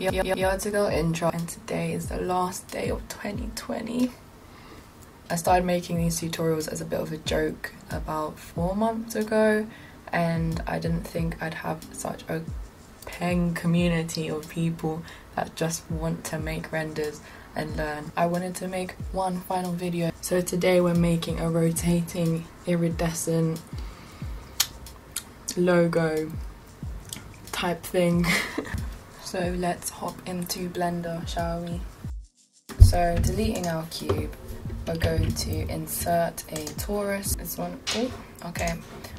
Yo, intro and today is the last day of 2020. I started making these tutorials as a bit of a joke about four months ago and I didn't think I'd have such a peng community of people that just want to make renders and learn. I wanted to make one final video. So today we're making a rotating iridescent logo type thing. so let's hop into Blender, shall we? So deleting our cube, we're going to insert a torus. This one, oh, okay.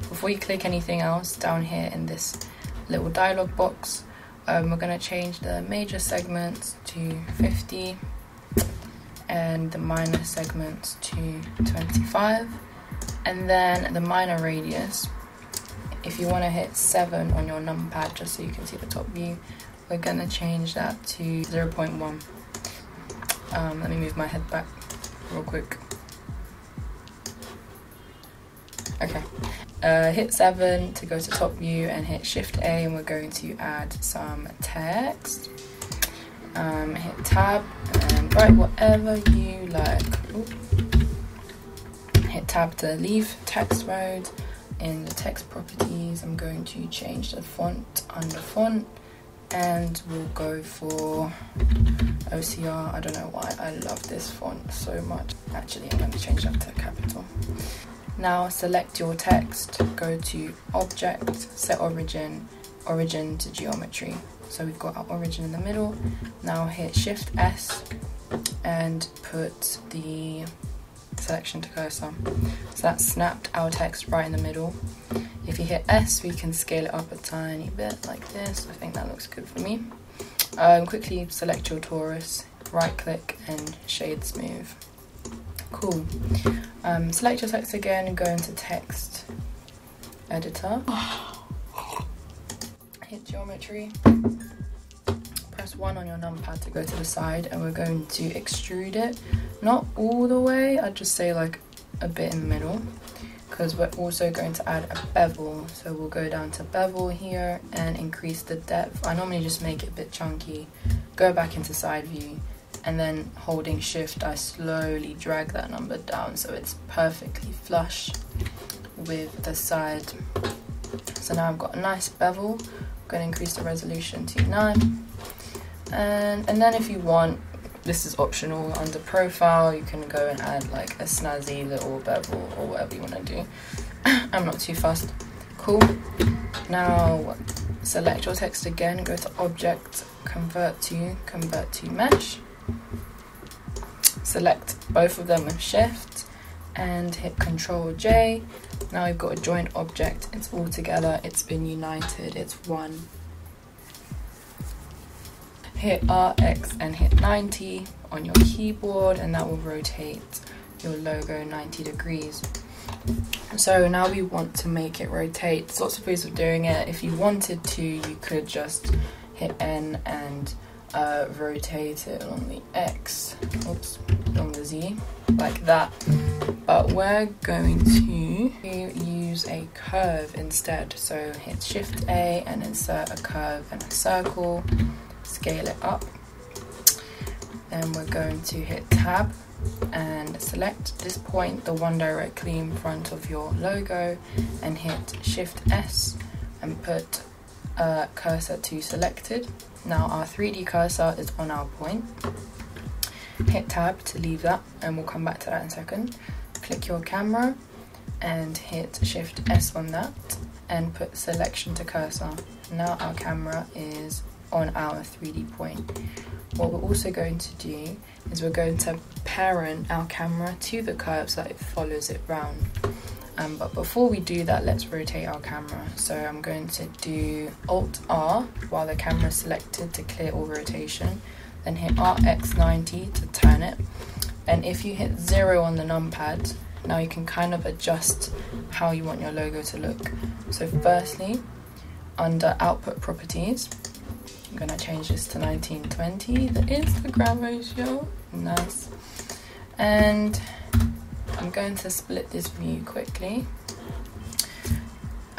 Before you click anything else, down here in this little dialog box, um, we're going to change the major segments to 50 and the minor segments to 25 and then the minor radius if you want to hit 7 on your numpad just so you can see the top view we're to change that to 0.1 um, let me move my head back real quick. Okay. Uh, hit 7 to go to top view and hit shift A and we're going to add some text. Um, hit tab and write whatever you like. Ooh. hit tab to leave text mode in the text properties. I'm going to change the font under font and we'll go for OCR I don't know why I love this font so much. Actually I'm going to change that to capital. Now select your text. Go to object set origin origin to geometry. So we've got our origin in the middle. Now hit shift S and put the selection to cursor. So that snapped our text right in the middle. If you hit S, we can scale it up a tiny bit like this. I think that looks good for me. Um, quickly select your torus, right click and shade smooth. Cool. Um, select your text again and go into text editor. Hit geometry press 1 on your numpad to go to the side and we're going to extrude it. Not all the way, I'd just say like a bit in the middle because we're also going to add a bevel. So we'll go down to bevel here and increase the depth. I normally just make it a bit chunky, go back into side view and then holding shift I slowly drag that number down so it's perfectly flush with the side. So now I've got a nice bevel. I'm going to increase the resolution to 9 and and then if you want this is optional under profile. You can go and add like a snazzy little bevel or whatever you want to do. I'm not too fast. cool. Now select your text again. Go to object convert to convert to mesh. Select both of them with shift and hit control j. Now we've got a joint object. It's all together. It's been united. It's one hit RX and hit 90 on your keyboard and that will rotate your logo 90 degrees. So now we want to make it rotate. There's lots of ways of doing it. If you wanted to, you could just hit N and uh, rotate it along the X, oops, along the Z, like that. But we're going to use a curve instead. So hit Shift A and insert a curve and a circle scale it up. Then we're going to hit tab and select this point, the one directly in front of your logo, and hit Shift S and put cursor to selected. Now our 3D cursor is on our point. Hit tab to leave that and we'll come back to that in a second. Click your camera and hit Shift S on that and put selection to cursor. Now our camera is on our 3D point. What we're also going to do is we're going to parent our camera to the curve so that it follows it round. Um, but before we do that, let's rotate our camera. So I'm going to do Alt R while the camera is selected to clear all rotation. Then hit RX90 to turn it. And if you hit zero on the numpad, now you can kind of adjust how you want your logo to look. So firstly, under output properties, I'm gonna change this to 1920, the Instagram ratio, nice. And I'm going to split this view quickly.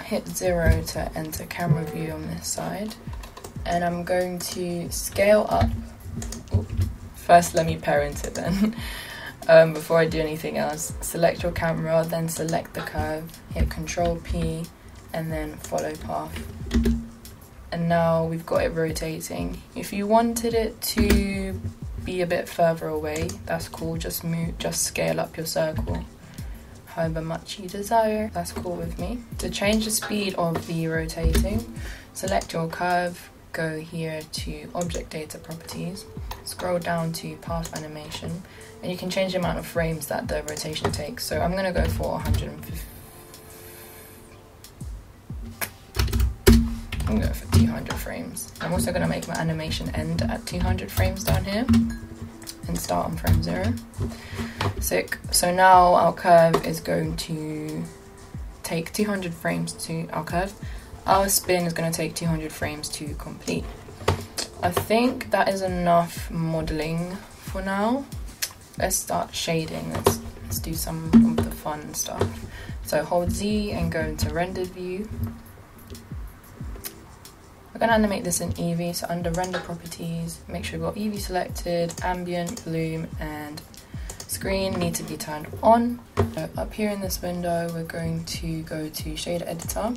hit zero to enter camera view on this side. and I'm going to scale up. First, let me parent it then. um, before I do anything else, select your camera, then select the curve, hit Control P, and then follow path. And now we've got it rotating. If you wanted it to be a bit further away, that's cool. Just move, just scale up your circle however much you desire. That's cool with me. To change the speed of the rotating, select your curve, go here to object data properties, scroll down to path animation, and you can change the amount of frames that the rotation takes. So I'm gonna go for 150. I'm going for 200 frames. I'm also gonna make my animation end at 200 frames down here and start on frame zero. Sick. So now our curve is going to take 200 frames to our curve our spin is going to take 200 frames to complete. I think that is enough modeling for now. Let's start shading. Let's, let's do some of the fun stuff. So hold Z and go into render view. We're going to animate this in Eevee, so under render properties, make sure we've got Eevee selected, ambient, bloom, and screen need to be turned on. So up here in this window, we're going to go to shader editor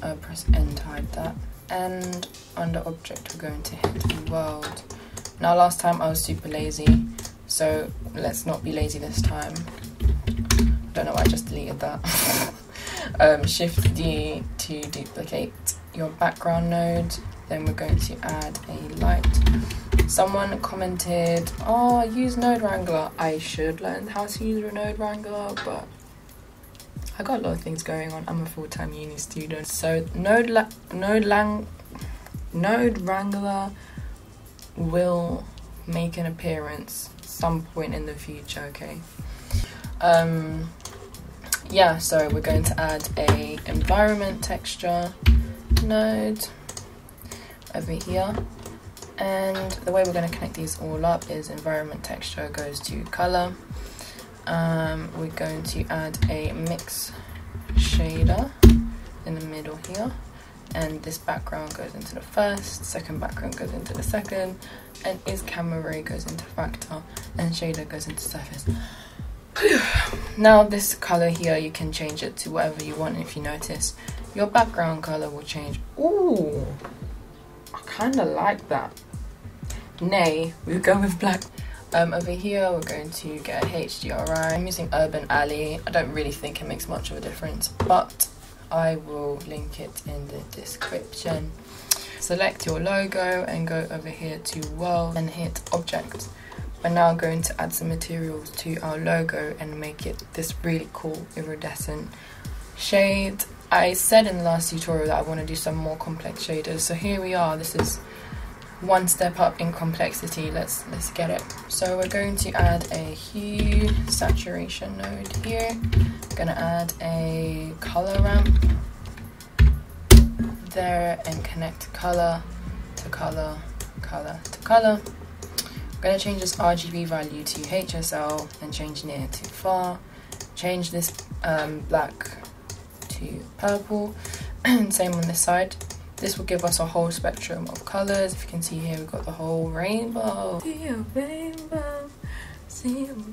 uh, press N hide that. And under object, we're going to hit world. Now, last time I was super lazy, so let's not be lazy this time. Don't know why I just deleted that. um, Shift D to duplicate your background node. Then we're going to add a light. Someone commented, "Oh, use Node Wrangler." I should learn how to use Node Wrangler, but I got a lot of things going on. I'm a full-time uni student. So Node La Node Lang Node Wrangler will make an appearance some point in the future, okay? Um yeah, so we're going to add a environment texture node over here. And the way we're going to connect these all up is environment texture goes to color um, we're going to add a mix shader in the middle here and this background goes into the first, second background goes into the second, and is camera ray goes into factor, and shader goes into surface. now this color here, you can change it to whatever you want if you notice. Your background color will change. Ooh, I kind of like that. Nay, we'll go with black. Um, over here we're going to get a HDRI. I'm using Urban Alley. I don't really think it makes much of a difference, but I will link it in the description. Select your logo and go over here to world and hit object. We're now going to add some materials to our logo and make it this really cool iridescent shade. I said in the last tutorial that I want to do some more complex shaders, so here we are. This is one step up in complexity. Let's let's get it. So we're going to add a hue saturation node here. I'm Gonna add a color ramp there and connect color to color, color to color. I'm gonna change this RGB value to HSL and change near to far. Change this um, black to purple. And same on this side. This will give us a whole spectrum of colors. If you can see here, we've got the whole rainbow. Rainbow.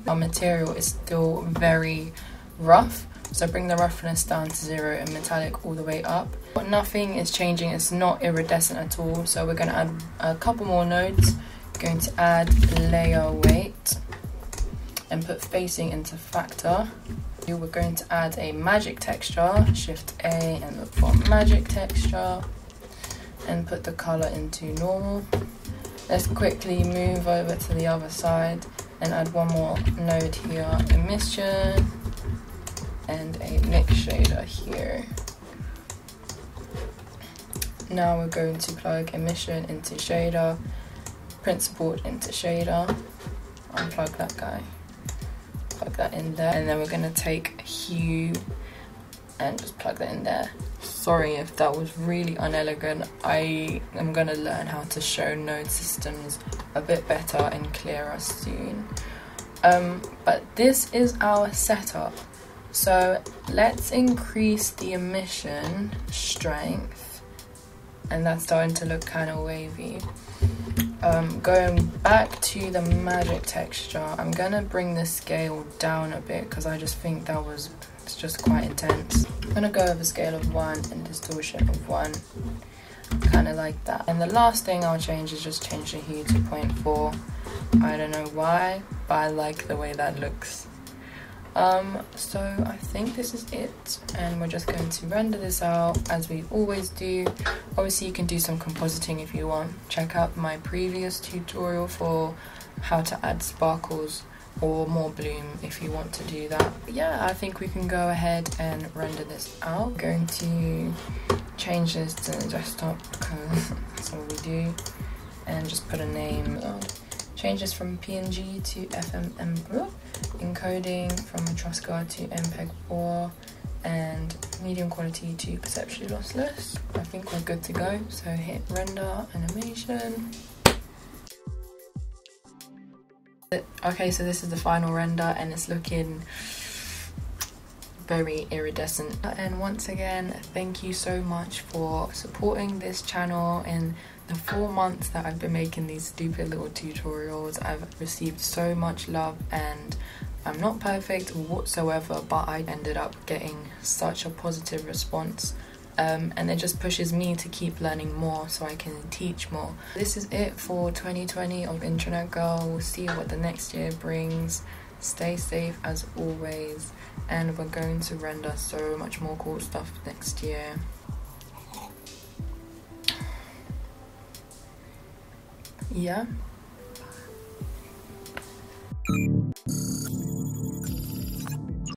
Our material is still very rough. So bring the roughness down to zero and metallic all the way up. But nothing is changing, it's not iridescent at all. So we're gonna add a couple more nodes. Going to add layer weight and put facing into factor. We're going to add a magic texture, shift A and look for magic texture and put the color into normal. Let's quickly move over to the other side and add one more node here, emission, and a mix shader here. Now we're going to plug emission into shader, principled into shader, unplug that guy, plug that in there, and then we're to take hue and just plug that in there sorry if that was really unelegant. I am to learn how to show node systems a bit better and clearer soon. Um, but this is our setup. So let's increase the emission strength and that's starting to look kind of wavy. Um, going back to the magic texture, I'm gonna bring the scale down a bit because I just think that was it's just quite intense. I'm gonna go over scale of one and distortion of one, kind of like that. And the last thing I'll change is just change the hue to 0.4. I don't know why, but I like the way that looks. Um, so I think this is it and we're just going to render this out as we always do. Obviously you can do some compositing if you want. Check out my previous tutorial for how to add sparkles or more bloom if you want to do that. But yeah, I think we can go ahead and render this out. I'm going to change this to desktop because that's what we do and just put a name. Change this from PNG to FFmpeg encoding from Matroska to MPEG 4 and medium quality to perceptually lossless. I think we're good to go. So hit render animation. Okay, so this is the final render and it's looking very iridescent. And once again, thank you so much for supporting this channel and the four months that I've been making these stupid little tutorials. I've received so much love and I'm not perfect whatsoever, but I ended up getting such a positive response. Um, and it just pushes me to keep learning more so I can teach more. This is it for 2020 of Intranet Girl. We'll see what the next year brings. Stay safe as always, and we're going to render so much more cool stuff next year. Yeah.